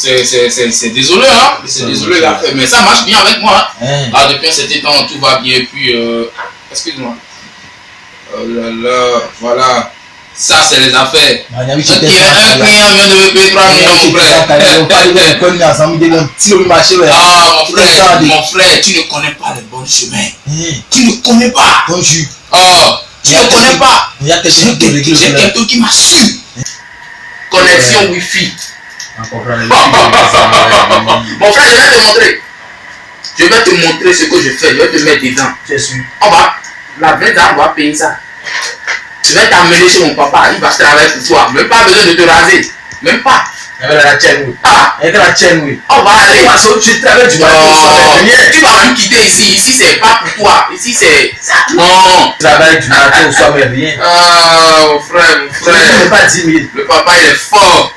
C'est désolé, hein. C'est désolé, là. Mais ça marche bien avec moi. Hein. Hein. Ah, depuis un certain temps, tout va bien. puis, euh, excuse-moi. Oh là là, voilà. Ça, c'est les affaires. a Il y Un client vient de me payer 3 millions, mon frère. Ah, mon frère, mon frère, tu ne connais pas les bons chemins hein. Tu ne connais pas. Oh, tu ne connais pas. il y J'ai quelqu'un qui m'a su. Connexion Wi-Fi. Mon frère, je vais te montrer. Je vais te montrer ce que je fais. Je vais te mettre dedans. suis On va. La vraie on va payer ça. Je vais t'amener chez mon papa. Il va travailler pour toi. Même pas besoin de te raser. Même pas. Avec la chaîne, Ah, avec la chaîne, oui. On va aller. Je travaille du matin Tu vas me quitter ici. Ici, c'est pas pour toi. Ici, c'est. Non. Je travaille du matin au soir, mais rien. Ah, mon frère, mon frère. Je ne pas 10 Le papa, il est fort.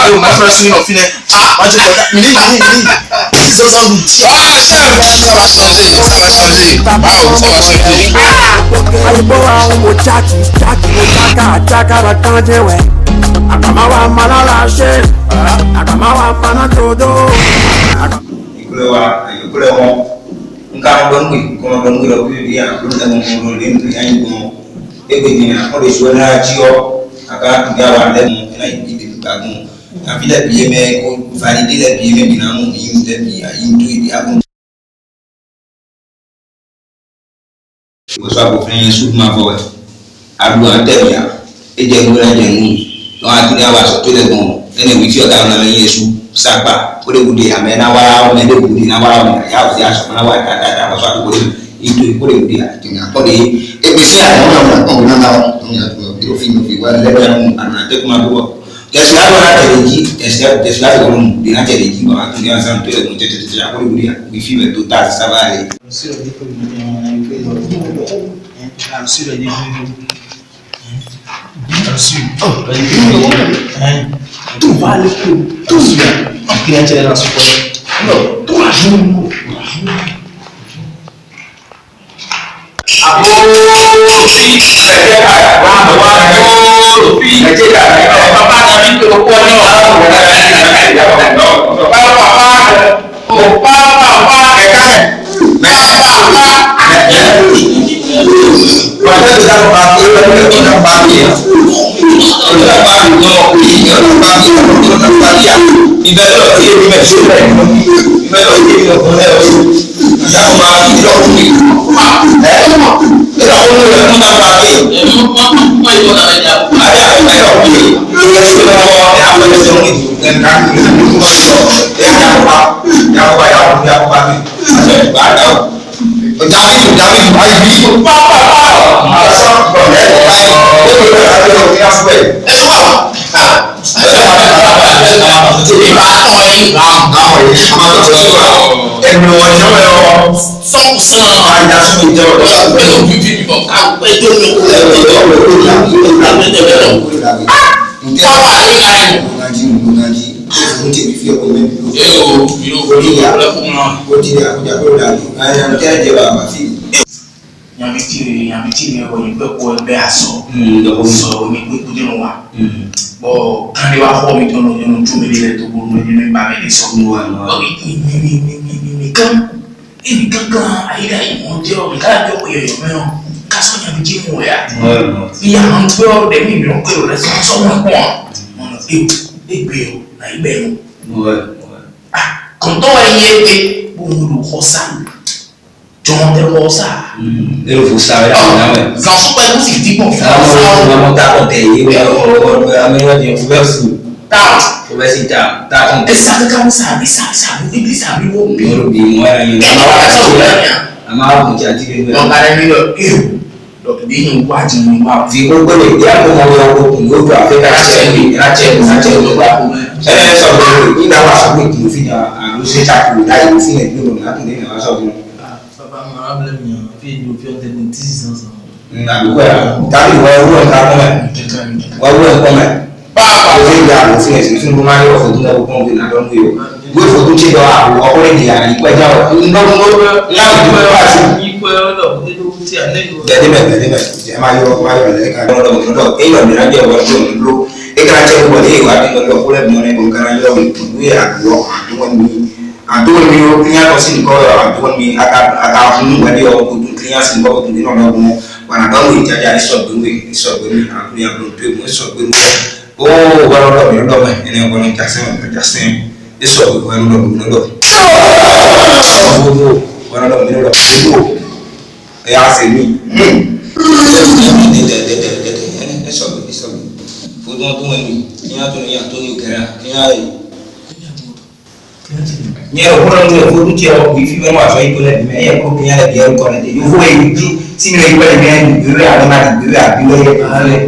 ayo ma fẹ́ sinmi ọ̀fin ẹ̀ ah ma jẹ kọjá mi ní mi ní mi ní sísọ́sọ́ lu tí. ṣe é bá sábà ṣàǹdé sábà ṣàǹdé báwo sábà ṣàǹdé. àyùbọ̀ àwọn mo jákì jákì mo jáká jákára kan jẹ́wẹ̀ àgbàmáwa malára ṣe àgbàmáwa maná dodo. ìkúlẹ̀ wa ìkúlẹ̀ wọn nǹkan ọgbọ́ngbè nǹkan ọgbọ́ngbè lọ bí bí àkúrò ẹ̀gbọ́n ọ̀rọ̀ lẹ́nu ẹ̀yìn gbọ́n ẹgbẹ̀gbẹ̀ àkọ́lẹ̀ ìṣúná jí ọ àká ìgbà wà lẹ́nu ẹ̀yìn ìdìbò gbàgbọ́n kafi la bie mɛ ko fani de la bie mɛ mina mu yi de bi a yi to yi a kun. woso a ko fɛn ye su kuma fɔ wɛ a dun an tɛ bila e jɛ ko la jɛ nu dɔn a tun y'a wa sɔ to de gbɔn ɛnɛ wi fiyɔ k'a nana ye su sakpa o de bu de a mɛ na wara mɛ de bu de na wara mɛ y'a y'a sɔ fana wa ta ta ta woso a ko yi to yi ko de bu de a tɛmɛ a kɔ de ye e bɛ se a yɛrɛ ma kɔn o nana o fi n'o fi wa lɛbɛn a nana tɛ kuma do wa. Desilato na tereki, desilato kɔni de na tereki ma a tun kɛra san tɛrɛ kun tɛ tɛ tɛ a ko wuli a bɛ fi bɛ to ta saba de. Tu vale por tudo. A criança era nosso pai. Não, tu ajuda. Abu, sim, é que é a guarda, guarda. tó kọ́ ní àwọn rẹ̀ ìbẹ̀rẹ̀ ọ̀tí èmi mẹ̀ ìbẹ̀rẹ̀ ọ̀tí èmi ọ̀tún rẹ̀ ìyàwó ìlọ òkè ẹ ìlọ òkè rẹ fún nàbà rẹ. ayé àgbẹ̀ yọ̀ pé lóye sí lọ́wọ́ ẹ̀ àwọn ẹ̀sẹ̀ òun ìdìbò ẹ̀ ń bá sọ ẹ̀ yàgbá yàgbá yàgbá yàgbá mi àti ẹ̀gbá dà o. Jamiu Jamiu ayi bi pápá pápá ọ̀sán ọ̀rẹ́ ẹ̀ báyìí ó lè rẹ̀ àti ọ̀rẹ́ ìyá fún ẹ̀. Ẹ wà á tèmi bá kàn yín bá kàn yín àmọ́ tó ti sọ̀rọ̀ ẹ̀mí wọn jẹ́ wọ́n yọ sọ́ọ̀sán àyà fún ìjọ ọ̀dọ́ àgbẹ̀ ló fi fi bọ̀ ká pé tó ní kó lè lè yọ ọ̀rọ̀ tó yà kó lè lè tẹ̀lé lọ. Fọwọ́ àyè láyé. Nàjí Nàjí n tèmi fi ọkọ mẹ́rin lọ. Yẹ́n o, yóò fi ọkọ mẹ́rin lọ. Ó di àkójọ àkójọ àjò. Àyà ń tẹ́ àjẹbà àbáfíì nyamitiire nyamitiire wɔ yin bɛ kɔ bɛ a sɔrɔ sɔrɔ ni gbɛgbɛdenu wa bɔn kan de b'a fɔ mi dɔn dɔn tu mi yɛrɛ to bolo ni mi ba mi de sɔrɔ wa ni ni ni ni ni ni kan e ni kankan ayi la yi mɔ jɛ o mi k'a jɔ o yɛ yɔ mɛ o k'a sɔrɔ nyamitiire wɔ ya i y'a mɔ tí mi mìíràn pé o rẹ sɔn sɔn wọn kɔn mɔnɔ e e gbé o na i bɛ o mm. ah kɔntɔn pé bó ń lo jọ ẹwọ ọsà. ẹrù fò sáré àwọn ọmọ ẹ. zàsúpà ẹ̀kú sì dìbò fún ọ sáré. àwọn ọmọ tá a kọ tẹ yìí wẹ ọmọ ọmọ ọmọ ìwádìí ọmọ fẹ fún. táà o bẹ sí táà táà tán. ẹ sáré káwọn sáré sáré sáré níbi sáré wọ. mi ò bí mo ẹ yín. ẹ máa wá sí ìlú ẹ. a máa bùn jà jí lẹ́nu ẹ. wọn kárẹ́ mi lọ ew dọ̀kítì yìí wá jù mí wá. fi gbogbo lè dí àpò mọ́ wọn kó kùn lójú àfẹ́ láṣẹ mi láṣẹ mi láṣẹ mi wá. ẹ sọ̀rọ̀ nígbà wà sọ́kùn ìdìbò fi hàn àrùn ṣe ṣàkóso láyé sílẹ̀ gbẹ̀rọ̀ látùn lẹ́yìn àwọn sọ̀rọ̀ problem yẹn fi èdè òfin ọ̀tẹ̀ ní tí sísan san. nàgbẹ́ tàbí wọ́n ewúrọ̀ ń ta kọ́mẹ̀ wọ́n ewúrọ̀ ń kọ́mẹ̀ pàápàá ló ń da àwọn òfin ẹ̀sìn tí mo máa ń yọ ọ̀fọ̀ tó ń dẹ́kun kọ́mọ̀ fún ìdánwò o yóò fòtún ṣe lọ àbò ọkùnrin ìyá ìpẹjá ọ ńlọgbọ láwùjọ bá ti. gẹ̀dẹ́mẹ̀ gẹ̀dẹ́mẹ̀ máa yọ máa yọ lẹ́ka lọ́dọ̀ lọ́dọ̀ èèyàn mìíràn bí ẹ̀wọ̀n tó ń lò ẹ̀ka jẹ́ ìwọlé ìwádìí lọ́dọ̀ kúrẹ́mìíràn ẹ̀gbọ̀n kan yọ̀ ìpínlẹ̀ àbúrò àdúgbò ní àdóhùn mi ó kínyà kọ́ sí nǹkan ọ̀rọ̀ àdóhùn mi àtàkùn wẹ́dí ọ̀rọ̀ kò dùn kínyà sí nǹkan ọ̀dùn nínú ọ̀rọ̀ ọ̀gbọ̀n wọn àdánwò ìjájà ìsọ̀gbẹ́wé ìsọ̀gbẹ́wé àkúnyà gbọ̀dọ̀ ìwé ìsọ̀gbẹ́wé ó wọn lọ́dọ̀ mi lọ́dọ̀ mi ẹni ọgbọ́n ìjà sẹ́wọ̀n ìjà sẹ́wọ̀n ìsọ̀gbẹ́wé wọn lọ́dọ̀ mi lọ́dọ̀ wọn lọ́dọ̀ mi lọ́dọ̀ ìlú ẹ̀yà àṣẹ mi ìsọ̀gbẹ́wé ìsọ̀gbẹ́wé fún tí wọ́n tó wọn ni ní nyɛrɛ ko dɔn tɛ ko olu cɛ o yi fi bɛ ma fɛ i bolo mɛ e ko kɛɲɛ yɛrɛ biɲɛ kɔnɔ de yo fo ye bi si mi yi bali biɲɛ ni bi yɔrɔ yɛrɛ ma ni bi yɔrɔ bi yɔrɔ yɛrɛ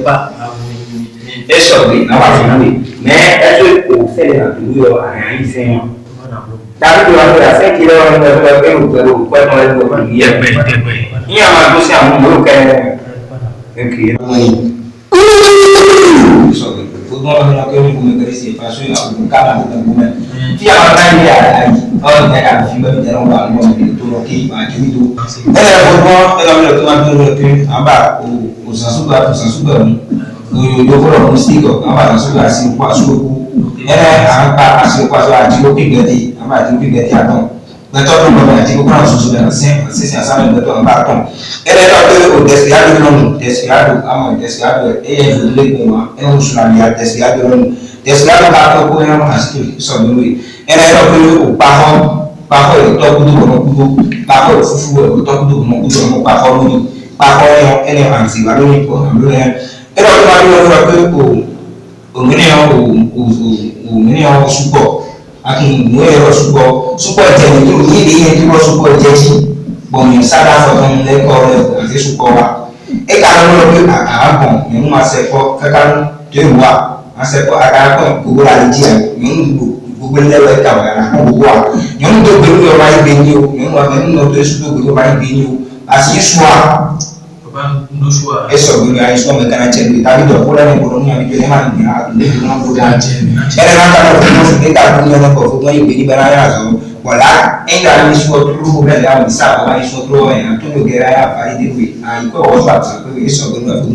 ba e sɔrɔ n'a ma fɔ n'a mɛ ɛsɛ o fɛn de na dugu yɔrɔ a y'a yi fɛn tó wà lóya fɛn kiri yɔrɔ mi lọ fɛ o pẹ̀lú o pẹ̀lú o pẹ̀lú o yẹ bɛ n yà bɛ mun fiyawa báyìí yà á yi ọ̀rọ̀ tẹ a fi bẹ́ẹ̀ jẹ́ ọ̀rọ̀ àwọn ọmọ tó lọ kí màá tóbi tó. ẹ ẹ o gbọ́ ẹ lọ bí ọtí máa tó lọ pé à ń bá òsànsúgbà òsànsúgbà mi òyòyò gbọ́dọ̀ mú síkọ̀ àwọn àtànsúgbà sí ipò àsúgbò ẹ ẹ à ń pa àsìkò àsọ àdìgbò pígbẹ́dì àwọn àdìgbò pígbẹ́dì àtọ̀ gbẹtọ́ tó lọ́wọ́ àdìgbò kúrò sọ̀sọ̀ bẹ̀rẹ̀ sí sísìn àsámi gbẹtọ́ ń bá tọ̀ ẹ lẹ́ lọ pé o dẹ̀síyàdó lọ́nu dẹ̀síyàdó àmọ̀ dẹ̀síyàdó ẹ yẹ ìlú lẹ́gbẹ̀ẹ́ wa ẹ ń sùn àbí dẹ̀síyàdó lọ́nu yɛsilaka baako ko ɛna mo asi sɔmi wo yi ɛna yɛrɛ ko o kpahɔ kpahɔ yi tɔkudu wɔmɔ kudo kpahɔ yi fufu wɔ o tɔkudu wɔmɔ kudo wɔmɔ kpahɔ wo yi kpahɔ yɛ ɛna anzi wa lóni o alo yɛ ɛna o ma lóni wa pe o o ŋmini yɛ o o o ŋmini yɛ o sugbɔ aki ŋmini yɛ o sugbɔ sugbɔ jɛ ni to yi de yɛ ti wɔ sugbɔ jɛ ti bɔnmi sada fɔtɔn lɛ kɔrɔ yɛ ati sugbɔ wa e ka lóni wa pe a a bɔn mɛ mo ma sɛ ase ko aga ko gbogbo la di yan nyɔnu gbogbo lɛ wɛ ta wɛ ana gbogbo wa nyɔnu tó gbɛlu yɔ ma yi bɛ nyi o nyɔnu wa nyɔnu tó esu tó gbɛlu ma yi bɛ nyi o asi sua esɔ gbɛlu ayi sɔ mɛ kana tsɛ do tabi dɔ kɔlɛ ne kɔnɔ nyɔ mi tɛnɛ ma mi a ne bi ma ko da ɛrɛ n'a ta n'o fɔ ne ta ko nyɔ ne kɔ fɔ mɔyi bɛ ni bɛ n'a y'a wala e ta ni sɔ tulu ko bɛ da o sa o ma ni sɔ tulu wɛ a tó do gɛrɛ a y'a fa yi bɛ sɔ a bɛ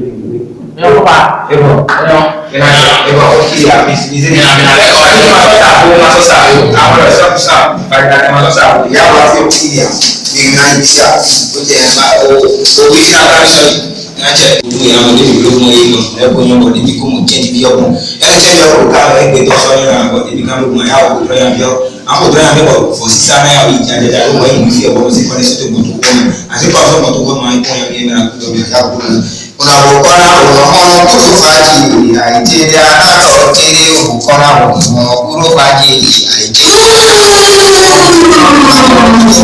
Eropa. Epo. Ena epo osi ya bis bis ni na na leko ni ma so sa ko ma so sa ko. Àwọn lo so sa ba ka ma so sa ko. Ya wa fi osi ya. Ni na isia o je ma o o wi na ka so na je du ya mo de lo mo yi mo. E ko yo mo de bi ko mo je bi yo mo. E je yo ko ka e gbe to so ni na ko de bi ka lo mo ya o ko ya bi o. Àwọn òbí náà lẹ́wọ̀ fò sí sáná yà wí ìjà jẹjẹrẹ ó wọ ìmú sí ẹ̀wọ̀n sí kọ́lẹ́sì tó gbọ̀n tó gbọ́n mọ́ àti pàṣẹ ọmọ tó gbọ́n mọ́ ikú ọ̀yọ́ ụlọakwụkwọ ahụ ọhụrụ kwuru faji iri naijiria atọ kiri ụkọrọ ahụ ma kwuru faji iri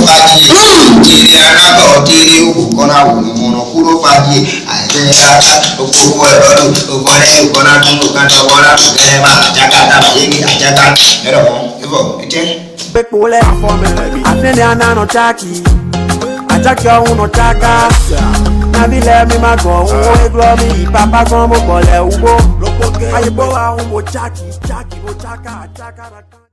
naijiria atọ kiri ụkọrọ ahụ ma kwuru faji àìsèyá gbogbo ẹ̀rọ ògbọ́nẹ́ ìgbọ́nà tó ń kan tó wọ́n láti gẹ́gẹ́ bá àjàká tàbí yégi àjàká ẹ̀rọ wọn ẹ̀fọ́ ẹ̀jẹ̀. pípọ̀ lẹ́yìn fún mi àti ní àná nà táàkì àjàká òun nà táàkà abilẹ̀ mi máa gàn owó ah. egbò mi ìpapá gan mo kànlẹ̀ owó. ayé bó wa ń wo jákì jákì mo jákà jákàrà.